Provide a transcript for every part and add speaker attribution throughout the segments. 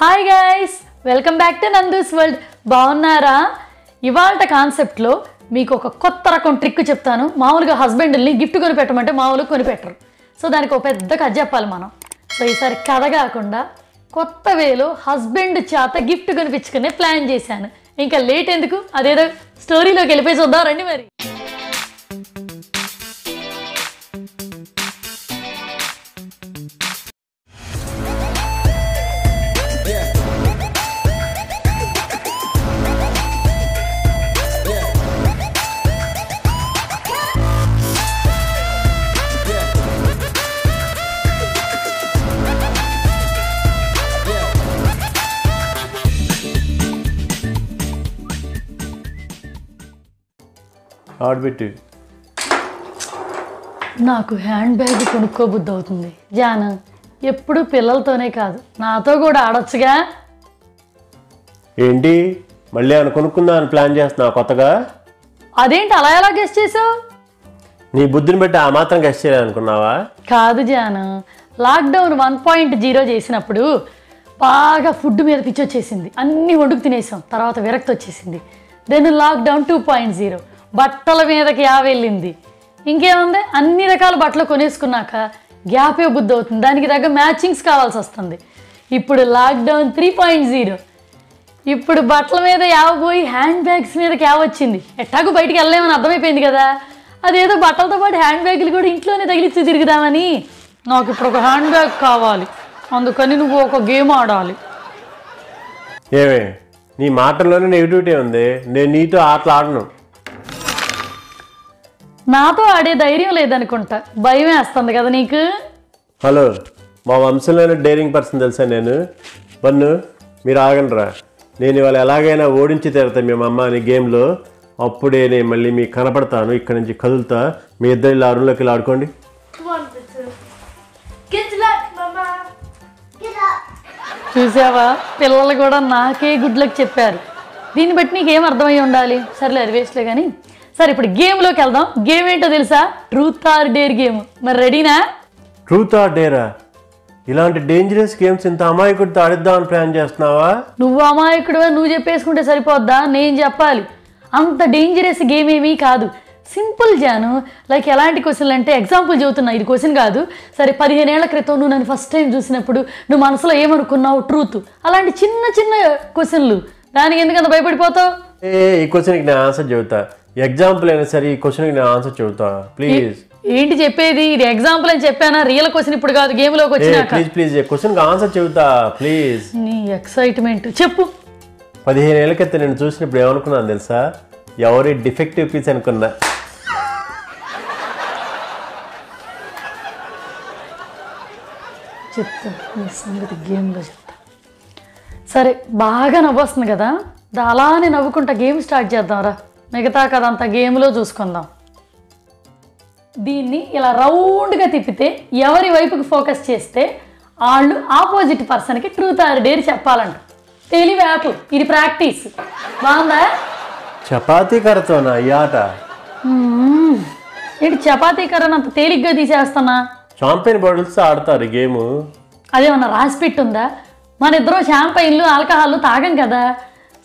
Speaker 1: Hi guys welcome back to Nandu's world బాగున్నారా? ఇవాళ కాన్సెప్ట్లో మీకు ఒక కొత్త రకం ట్రిక్ చెప్తాను. మామూలుగా హస్బెండ్ని గిఫ్ట్ కొనిపెట్టమంటే మామూలుగా కొనిపెట్టరు. సో దానికి ఒక పెద్ద కథ చెప్పాలి మనం. సో ఈసారి కథ కాకుండా కొత్త వేలో హస్బెండ్ చేత గిఫ్ట్ కొనిపించుకునే ప్లాన్ చేశాను. ఇంకా లేట్ ఎందుకు? అదేదో స్టోరీలోకి వెళ్ళిపోయి చూద్దాం. రండి మరి.
Speaker 2: ఆడబెట్టి.
Speaker 1: నాకు హ్యాండ్ బ్యాగ్ కొనుక్కోబుద్ధి అవుతుంది జాన ఎప్పుడు పిల్లలతోనే కాదు. నాతో కూడా ఆడొచ్చుగా?
Speaker 2: ఏంటి? మళ్ళీ అని కొనుక్కుందా అని ప్లాన్ చేస్తున్నావు కొత్తగా?
Speaker 1: అదేంటి అలా ఎలా గెస్ట్ చేసావు?
Speaker 2: నీ బుద్ధిని బట్టి ఆ మాత్రం గెస్ట్ చేయాలనుకున్నావా?
Speaker 1: కాదు Janu. Lockdown one point zero చేసినప్పుడు బాగా ఫుడ్ మీద పిచ్చి వచ్చేసింది అన్ని వండుకు తినేసాం. తర్వాత విరక్తి వచ్చేసింది then lockdown two point zero. బట్టల మీదకి యా వెళ్ళింది. ఇంకేముంది? అన్ని రకాల బట్టలు కొనేసుకున్నాక గ్యాపే బుద్ధి అవుతుంది. దానికి తగ్గ మ్యాచింగ్స్ కావాల్సి వస్తుంది ఇప్పుడు లాక్డౌన్ త్రీ పాయింట్ జీరో. ఇప్పుడు బట్టల మీద యావపోయి హ్యాండ్ బ్యాగ్స్ మీదకి యావ వచ్చింది. ఎట్టాకు బయటికి వెళ్ళలేమని అర్థమైపోయింది కదా. అదేదో బట్టలతో పాటు హ్యాండ్ బ్యాగులు కూడా ఇంట్లోనే తగిలిచ్చి తిరుగుదామని నాకు ఇప్పుడు ఒక హ్యాండ్ బ్యాగ్ కావాలి. అందుకని నువ్వు ఒక గేమ్ ఆడాలి.
Speaker 2: ఏమే నీ మాటల్లోనే నెగిటివిటీ ఉంది. నేను నీతో ఆటలు ఆడను
Speaker 1: నాతో ఆడే ధైర్యం లేదనుకుంటా. భయం వేస్తుంది కదా నీకు?
Speaker 2: హలో మా వంశంలోనే డైరింగ్ పర్సన్ తెలుసా నేను? బన్ను మీరు ఆగండిరా. నేను ఇవాళ ఎలాగైనా ఓడించి తీరుతా మీ అమ్మ అని గేమ్లో. అప్పుడే నేను మళ్ళీ మీకు కనపడతాను ఇక్కడ నుంచి కదులుతా. మీ ఇద్దరు ఇలా అరుణ్లోకి ఇలా ఆడుకోండి.
Speaker 1: చూసావా? పిల్లలు కూడా నాకే గుడ్ లక్ చెప్పారు. దీన్ని బట్టి నీకేం అర్థమై ఉండాలి? సర్లే అది వేస్ట్లే కానీ సరే ఇప్పుడు గేమ్లోకి వెళ్దాం. గేమ్ ఏంటో తెలుసా? ట్రూత్ ఆర్ డేర్ గేమ్ మరి రెడీనా
Speaker 2: ట్రూత్ ఆర్ డేరా ఇలాంటి డేంజరస్ గేమ్స్ ఇంత అమాయకుడితో ఆడిద్దామని ప్లాన్ చేస్తున్నావా?
Speaker 1: నువ్వు అమాయకుడు నువ్వు చెప్పేసుకుంటే సరిపోద్దా? నేను చెప్పాలి. అంత డేంజరస్ గేమ్ ఏమీ కాదు. సింపుల్ జాను లైక్ ఎలాంటి క్వశ్చన్లు అంటే ఎగ్జాంపుల్ చెబుతున్నా. ఇది క్వశ్చన్ కాదు. సరే పదిహేను ఏళ్ళ క్రితం నువ్వు నన్ను ఫస్ట్ టైం చూసినప్పుడు నువ్వు మనసులో ఏమనుకున్నావు? ట్రూత్ అలాంటి చిన్న చిన్న క్వశ్చన్లు దానికి ఎందుకంత భయపడిపోతావు?
Speaker 2: ఏ ఈ క్వశ్చన్కి నేను ఆన్సర్ చెబుతా. ఎగ్జాంపుల్ అయినా సరే ఈ క్వశ్చన్కి నేను ఆన్సర్ చెబుతా. ప్లీజ్
Speaker 1: ఏంటి చెప్పేది? ఇది ఎగ్జాంపుల్ అని చెప్పానా? రియల్ క్వశ్చన్ ఇప్పుడు కాదు గేమ్లోకి
Speaker 2: ఏ
Speaker 1: వచ్చినాక.
Speaker 2: ప్లీజ్ ప్లీజ్ క్వశ్చన్కి ఆన్సర్ చెబుతా. ప్లీజ్
Speaker 1: నీ ఎక్సైట్మెంట్ చెప్పు.
Speaker 2: పదిహేను ఏళ్ళ క్రితం నేను చూసినప్పుడు ఏమనుకున్నాను తెలుసా? ఎవరి డిఫెక్టివ్ పీస్ అనుకున్నా.
Speaker 1: చెప్తా. నీ సంగతి గేమ్లో చెప్తా. సరే బాగా నవ్వొస్తుంది కదా? దా అలానే నవ్వుకుంటా గేమ్ స్టార్ట్ చేద్దాంరా మిగతా కదంతా గేమ్లో చూసుకుందాం. దీన్ని ఇలా రౌండ్గా తిప్పితే ఎవరి వైపుకి ఫోకస్ చేస్తే వాళ్ళు ఆపోజిట్ పర్సన్కి ట్రూత్ ఆర్ డేర్ చెప్పాలంట. తెలివి ఆటలు ఇది ప్రాక్టీస్. బాగుందా?
Speaker 2: చపాతీ కర్రతోనా ఈ ఆట.
Speaker 1: ఏంటి చపాతీ కర్రను అంత తేలిగ్గా తీసేస్తున్నా?
Speaker 2: చాంపియన్ బాటిల్స్ ఆడతారు గేమ్.
Speaker 1: అదేమన్నా రాసి పెట్టుందా? మన ఇద్దరం షాంపైన్లు ఆల్కహాల్ తాగం కదా.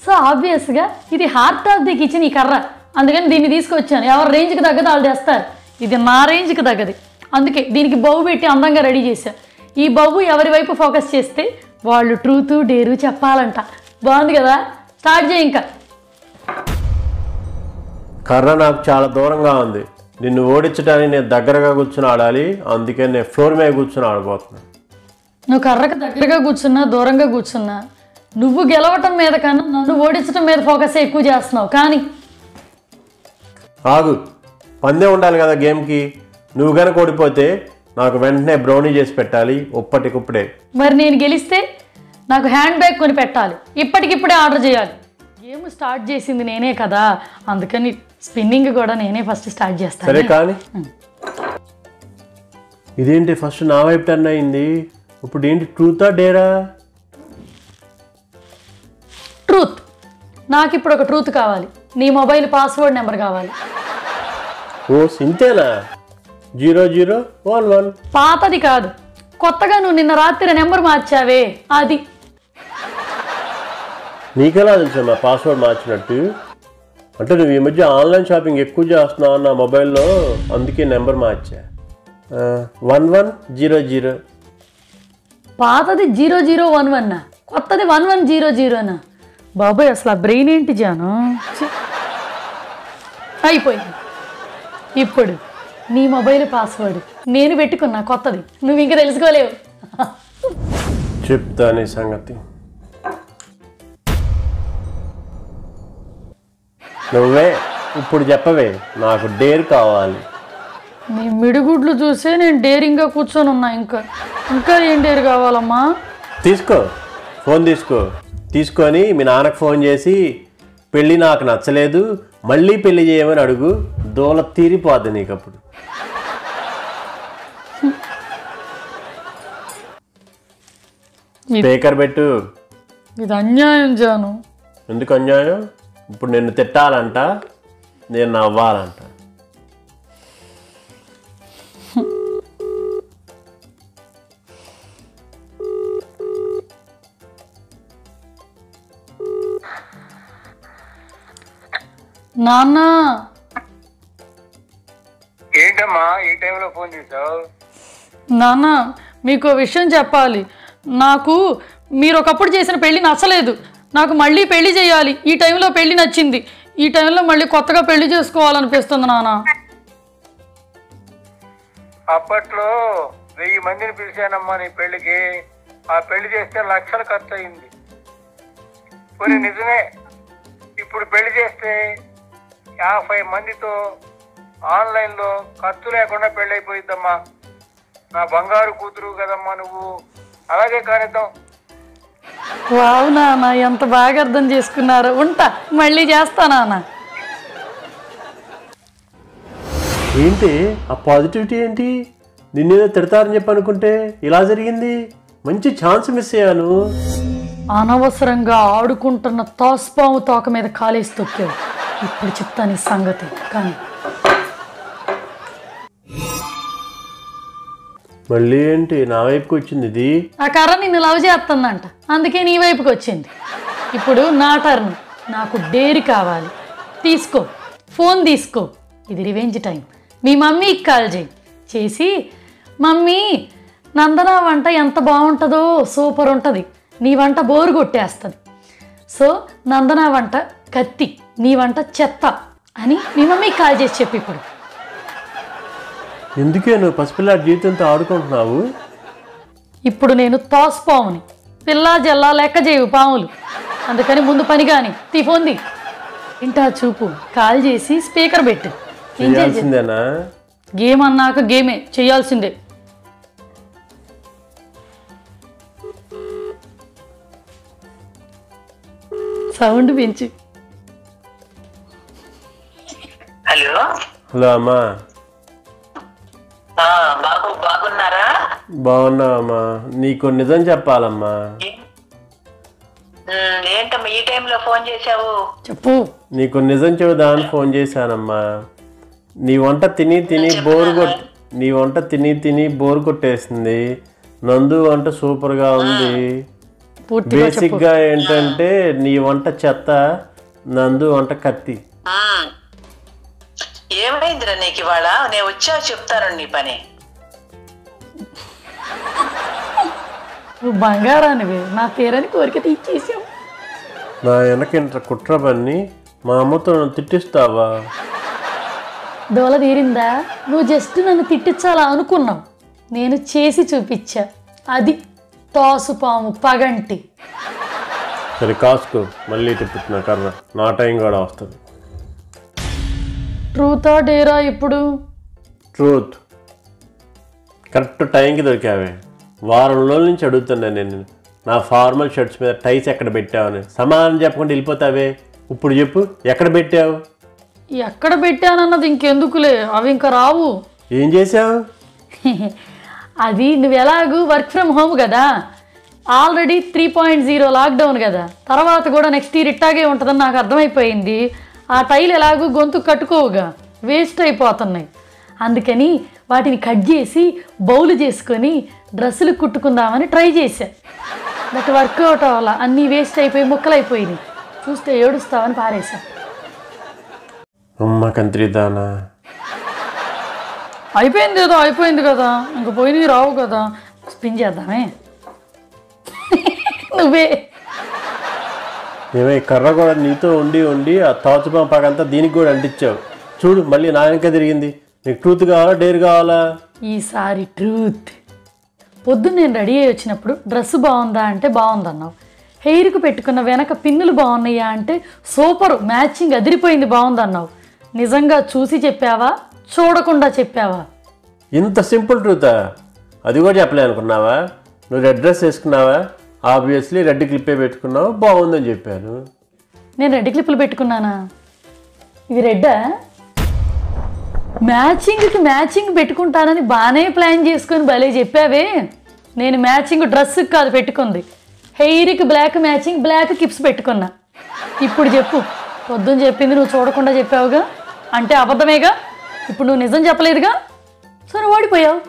Speaker 1: సో ఆబ్వియస్గా ఇది హార్ట్ ఆఫ్ ది కిచెన్ ఈ కర్ర. అందుకని దీన్ని తీసుకొచ్చాను. ఎవరి రేంజ్కి తగ్గదు వాళ్ళు తెస్తారు. ఇది నా రేంజ్కి తగ్గది. అందుకే దీనికి బౌ పెట్టి అందంగా రెడీ చేశా. ఈ బౌ ఎవరి వైపు ఫోకస్ చేస్తే వాళ్ళు ట్రూత్ డేరు చెప్పాలంట. బాగుంది కదా? స్టార్ట్ చేయి ఇంకా.
Speaker 2: కర్ర నాకు చాలా దూరంగా ఉంది. నిన్ను ఓడించడానికి నేను దగ్గరగా కూర్చుని ఆడాలి. అందుకే నేను ఫ్లోర్ మీద కూర్చుని ఆడబోతున్నాను
Speaker 1: నువ్వు కర్రకు దగ్గరగా కూర్చున్నా దూరంగా కూర్చున్నా. నువ్వు గెలవటం మీద కన్నా నన్ను ఓడించడం మీద ఫోకస్ ఎక్కువ చేస్తున్నావు. కానీ
Speaker 2: ఆగు. పందెం ఉండాలి కదా గేమ్కి. నువ్వు కనుక ఓడిపోతే నాకు వెంటనే బ్రౌనీ చేసి పెట్టాలి ఒప్పటికుప్పుడే.
Speaker 1: మరి నేను గెలిస్తే నాకు హ్యాండ్ బ్యాగ్ కొని పెట్టాలి. ఇప్పటికిప్పుడే ఆర్డర్ చేయాలి. గేమ్ స్టార్ట్ చేసింది నేనే కదా. అందుకని స్పిన్నింగ్ కూడా నేనే ఫస్ట్ స్టార్ట్ చేస్తాను.
Speaker 2: సరే కానీ ఇదేంటి ఫస్ట్ నా వైపు టర్న్ అయింది? ఇప్పుడు ఏంటి ట్రూతా డేరా?
Speaker 1: నాకు ఇప్పుడు ఒక ట్రూత్ కావాలి. నీ మొబైల్ పాస్వర్డ్ నెంబర్ కావాలి.
Speaker 2: ఓ సింతేనా జీరో జీరో వన్ వన్.
Speaker 1: పాతది కాదు. కొత్తగా నువ్వు నిన్న రాత్రి నెంబర్ మార్చావే. అది.
Speaker 2: నీకెలా తెలుసా మా పాస్వర్డ్ మార్చినట్టు? అంటే నువ్వు ఈ మధ్య ఆన్లైన్ షాపింగ్ ఎక్కువ చేస్తున్నావు నా మొబైల్లో అందుకే number మార్చా. One one zero zero.
Speaker 1: పాతది జీరో జీరో వన్ వన్ కొత్తది వన్ వన్ జీరో జీరోనా బాబాయ్ అసలు ఆ బ్రెయిన్ ఏంటి జాను. అయిపోయింది. ఇప్పుడు నీ మొబైల్ పాస్వర్డ్ నేను పెట్టుకున్నా కొత్తది. నువ్వు ఇంకా తెలుసుకోలేవు.
Speaker 2: చెప్తా నీ సంగతి. నువ్వే ఇప్పుడు చెప్పవే నాకు డేర్ కావాలి.
Speaker 1: నీ మిడిగుడ్లు చూసే నేను డేరింగ్గా కూర్చొని ఉన్నా ఇంకా. ఇంకా ఏం డేర్ కావాలమ్మా?
Speaker 2: తీసుకో ఫోన్ తీసుకో. తీసుకొని మీ నాన్నకు ఫోన్ చేసి పెళ్ళి నాకు నచ్చలేదు మళ్ళీ పెళ్ళి చేయమని అడుగు దూల తీరిపోద్ది నీకు అప్పుడు స్పీకర్ పెట్టు.
Speaker 1: ఇది అన్యాయం జాను.
Speaker 2: ఎందుకు అన్యాయం? ఇప్పుడు నిన్ను తిట్టాలంట నేను నవ్వాలంట.
Speaker 1: నాన్న.
Speaker 3: ఏంటమ్మా ఈ టైంలో ఫోన్ చేసావు
Speaker 1: నాన్న మీకు విషయం చెప్పాలి. నాకు మీరు ఒకప్పుడు చేసిన పెళ్ళి నచ్చలేదు. నాకు మళ్ళీ పెళ్ళి చేయాలి. ఈ టైంలో పెళ్ళి నచ్చింది. ఈ టైంలో మళ్ళీ కొత్తగా పెళ్ళి చేసుకోవాలనిపిస్తుంది నాన్న.
Speaker 3: అప్పట్లో వెయ్యి మందిని పిలిచానమ్మా నీ పెళ్ళికి ఆ పెళ్ళి చేస్తే లక్షలు ఖర్చు అయింది కొన్ని నిజమే. ఇప్పుడు పెళ్ళి చేస్తే యాభై మందితో ఆన్లైన్లో ఖర్చు లేకుండా పెళ్ళి అయిపోయిద్దమ్మా నా బంగారు కూతురు కదమ్మా నువ్వు. అలాగే కానిద్దాం.
Speaker 1: వావ్ నాన్న ఎంత బాగా అర్థం చేసుకున్నారు. ఉంటా మళ్ళీ చేస్తా నాన్న.
Speaker 2: ఏంటి ఆ పాజిటివిటీ ఏంటి? నిన్నేదో తిడతారని చెప్పి అనుకుంటే ఇలా జరిగింది. మంచి ఛాన్స్ మిస్ అయ్యాను.
Speaker 1: అనవసరంగా ఆడుకుంటున్న తోస్పాము తోక మీద కాలేసి తొక్కావు. ఇప్పుడు చెప్తాను ఈ సంగతి కానీ.
Speaker 2: మళ్ళీ ఏంటి? నా వైపుకి వచ్చింది ఇది?
Speaker 1: ఆ కర్ర నిన్ను లవ్ చేస్తుందంట. అందుకే నీ వైపుకి వచ్చింది. ఇప్పుడు నా టర్న్ నాకు డేరి కావాలి. తీసుకో. ఫోన్ తీసుకో. ఇది రివెంజ్ టైం మీ మమ్మీకి కాల్ చేయి. చేసి మమ్మీ నందన వంట ఎంత బాగుంటుందో సూపర్ ఉంటుంది. నీ వంట బోరు కొట్టేస్తుంది. సో నందన వంట కత్తి. నీ వంట చెత్త అని మీ మమ్మీకి కాల్ చేసి చెప్పు ఇప్పుడు.
Speaker 2: ఎందుకే నువ్వు పసిపిల్లాడి జీవితంతో ఆడుకుంటున్నావు?
Speaker 1: ఇప్పుడు నేను తోస్ పాముని. పిల్లా జల్లా లెక్క చేయు పాములు. అందుకని ముందు పని కాని తీ ఫోన్ ది ఇంటా చూపు కాల్ చేసి స్పీకర్ పెట్టు. ఏం
Speaker 2: చేయాల్సిందేనా?
Speaker 1: గేమ్ అన్నాక గేమే చేయాల్సిందే. సౌండ్ పెంచి.
Speaker 4: హలో
Speaker 2: అమ్మా.
Speaker 4: బాగున్నారా?
Speaker 2: బాగున్నావమ్మా. నీకు నిజం చెప్పాలమ్మా.
Speaker 4: ఏంటమ్మా ఈ టైంలో ఫోన్ చేశావు?
Speaker 1: చెప్పు.
Speaker 2: నీకు నిజం చెబుదామని ఫోన్ చేశానమ్మా. నీ వంట తిని తిని బోరు కొట్ నీ వంట తిని తిని బోరు కొట్టేసింది. నందు వంట సూపర్గా ఉంది.
Speaker 1: పూర్తిగా చెప్పు.
Speaker 2: బేసిక్గా ఏంటంటే నీ వంట చెత్త నందు వంట కత్తి.
Speaker 4: ఏమైందిరా నీకు ఇవాళ? నేను వచ్చా చెప్తాను నీ పని.
Speaker 1: నువ్వు బంగారానివి నా పేరని కోరిక తీర్చేసావు
Speaker 2: నా వెనకింట కుట్ర పన్ని మా అమ్మతో నన్ను తిట్టిస్తావా?
Speaker 1: దోల తీరిందా? నువ్వు జస్ట్ నన్ను తిట్టించాలా అనుకున్నావు. నేను చేసి చూపించా. అది తోసుపాము పగంటి.
Speaker 2: సరే కాసుకో. మళ్ళీ తిప్పుతున్నా కర్ర. నా టైం కూడా వస్తుంది.
Speaker 1: ట్రూతా డేరా ఇప్పుడు?
Speaker 2: ట్రూత్ కరెక్ట్ టైంకి దొరికావే. వారం రోజుల నుంచి అడుగుతున్నా నేను. నా ఫార్మల్ షర్ట్స్ మీద టైస్ ఎక్కడ పెట్టావని సమాధానం చెప్పకుండా వెళ్ళిపోతావే. ఇప్పుడు చెప్పు ఎక్కడ పెట్టావు?
Speaker 1: ఎక్కడ పెట్టానన్నది ఇంకెందుకులే? అవి ఇంకా రావు.
Speaker 2: ఏం చేసావు
Speaker 1: అది నువ్వు ఎలాగూ వర్క్ ఫ్రమ్ హోమ్ కదా. Already three point zero lockdown కదా. తర్వాత కూడా నెక్స్ట్ ఇయర్ ఇట్టాగే ఉంటుందని నాకు అర్థమైపోయింది. ఆ టైల్ ఎలాగూ గొంతు కట్టుకోవుగా వేస్ట్ అయిపోతున్నాయి. అందుకని వాటిని కట్ చేసి బౌలు చేసుకొని డ్రెస్సులు కుట్టుకుందామని ట్రై చేశా. బట్ వర్కౌట్ అవ్వాల అన్నీ వేస్ట్ అయిపోయి ముక్కలు అయిపోయినాయి చూస్తే ఏడుస్తావని
Speaker 2: అమ్మ కంత్రిదానా
Speaker 1: అయిపోయింది ఏదో అయిపోయింది కదా. ఇంక పోయినవి రావు కదా. స్పిన్ చేద్దామే. నువ్వే.
Speaker 2: ఏమో కర్ర కూడా నీతో ఉండి ఉండి ఆ తాచు పంపాకంతా దీనికి కూడా అంటించావు. చూడు మళ్ళీ నా వెనక తిరిగింది. నీకు ట్రూత్ కావాలా డేర్ కావాలా?
Speaker 1: ఈసారి ట్రూత్ పొద్దున్న నేను రెడీ అయ్యి వచ్చినప్పుడు డ్రెస్ బాగుందా అంటే బాగుందన్నావు. హెయిర్కు పెట్టుకున్న వెనక పిన్నులు బాగున్నాయా అంటే సూపర్ మ్యాచింగ్ అదిరిపోయింది బాగుందన్నావు. నిజంగా చూసి చెప్పావా? చూడకుండా చెప్పావా?
Speaker 2: ఇంత సింపుల్ ట్రూతా అది కూడా చెప్పలే అనుకున్నావా నువ్వు రెడ్ డ్రెస్ వేసుకున్నావా? ఆబ్వియస్లీ రెడ్ క్లిప్పే పెట్టుకున్నావు? బాగుందని చెప్పాను
Speaker 1: నేను రెడ్ క్లిప్పులు పెట్టుకున్నానా? ఇవి రెడ్డా మ్యాచింగ్కి మ్యాచింగ్ పెట్టుకుంటానని బాగానే ప్లాన్ చేసుకొని భలే చెప్పావే. నేను మ్యాచింగ్ డ్రెస్కి కాదు పెట్టుకుంది. హెయిర్కి బ్లాక్ మ్యాచింగ్ బ్లాక్ కిప్స్ పెట్టుకున్నా. ఇప్పుడు చెప్పు పొద్దున్న చెప్పింది నువ్వు చూడకుండా చెప్పావుగా? అంటే అబద్ధమేగా? ఇప్పుడు నువ్వు నిజం చెప్పలేదుగా? సరే ఓడిపోయావు.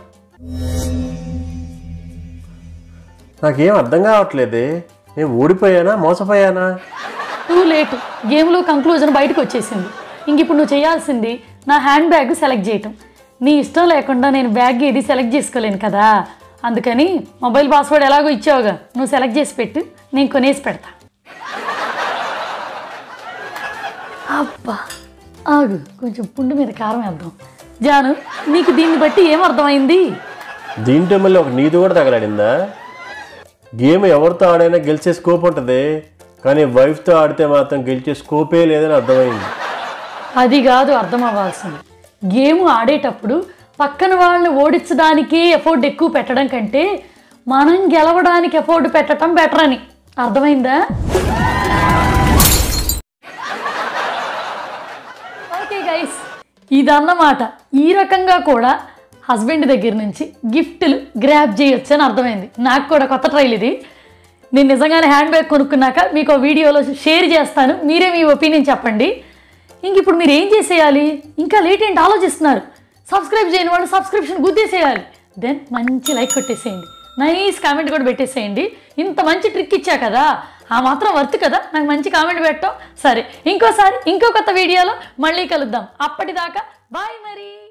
Speaker 2: నాకేం అర్థం కావట్లేదే. నేను ఓడిపోయానా మోసపోయానా?
Speaker 1: Too late. గేమ్లో కంక్లూజన్ బయటకు వచ్చేసింది. ఇంక ఇప్పుడు నువ్వు చేయాల్సింది నా హ్యాండ్ బ్యాగ్ సెలెక్ట్ చేయటం. నీ ఇష్టం లేకుండా నేను బ్యాగ్ ఏది సెలెక్ట్ చేసుకోలేను కదా. అందుకని మొబైల్ పాస్వర్డ్ ఎలాగో ఇచ్చావుగా. నువ్వు సెలెక్ట్ చేసి పెట్టు నేను కొనేసి పెడతా. అబ్బా. ఆగు కొంచెం పుండు మీద కారం వేద్దాం. జాను నీకు దీన్ని బట్టి ఏం అర్థమైంది?
Speaker 2: దీంట్లో మళ్ళీ ఒక నీతి కూడా తగలడిందా? గేమ్ ఎవరితో ఆడైనా గెలిచే స్కోప్ ఉంటుంది. కానీ వైఫ్తో ఆడితే మాత్రం గెలిచే స్కోపే లేదని అర్థమైంది.
Speaker 1: అది కాదు అర్థం అవ్వాల్సింది గేమ్ ఆడేటప్పుడు పక్కన వాళ్ళని ఓడించడానికే ఎఫోర్డ్ ఎక్కువ పెట్టడం కంటే మనం గెలవడానికి ఎఫోర్డ్ పెట్టడం బెటర్ అని. అర్థమైందా? ఓకే గైస్ ఇదన్నమాట. ఈ రకంగా కూడా హస్బెండ్ దగ్గర నుంచి గిఫ్ట్లు గ్రాప్ చేయొచ్చు అని అర్థమైంది. నాకు కూడా కొత్త ట్రైల్ ఇది. నేను నిజంగానే హ్యాండ్ బ్యాగ్ కొనుక్కున్నాక మీకు ఆ వీడియోలో షేర్ చేస్తాను. మీరే మీ ఒపీనియన్ చెప్పండి. ఇంక ఇప్పుడు మీరు ఏం చేసేయాలి? ఇంకా లేట్ ఏంటి? ఆలోచిస్తున్నారు. సబ్స్క్రైబ్ చేయని వాళ్ళు సబ్స్క్రిప్షన్ గుద్దేసేయాలి. దెన్ మంచి లైక్ కొట్టేసేయండి. నైస్ కామెంట్ కూడా పెట్టేసేయండి. ఇంత మంచి ట్రిక్ ఇచ్చా కదా? ఆ మాత్రం వర్త్ కదా? నాకు మంచి కామెంట్ పెట్టాం సరే ఇంకోసారి ఇంకో కొత్త వీడియోలో మళ్ళీ కలుద్దాం. అప్పటిదాకా బాయ్ మరి.